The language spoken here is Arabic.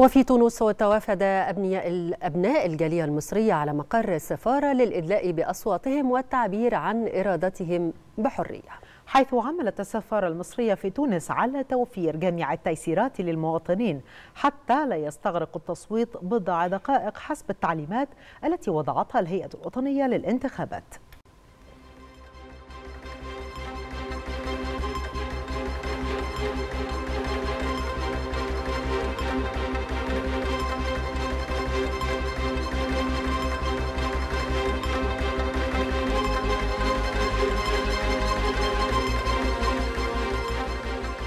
وفي تونس توافد أبناء الجالية المصرية على مقر السفارة للإدلاء بأصواتهم والتعبير عن إرادتهم بحرية. حيث عملت السفارة المصرية في تونس على توفير جميع التيسيرات للمواطنين حتى لا يستغرق التصويت بضع دقائق حسب التعليمات التي وضعتها الهيئة الوطنية للانتخابات.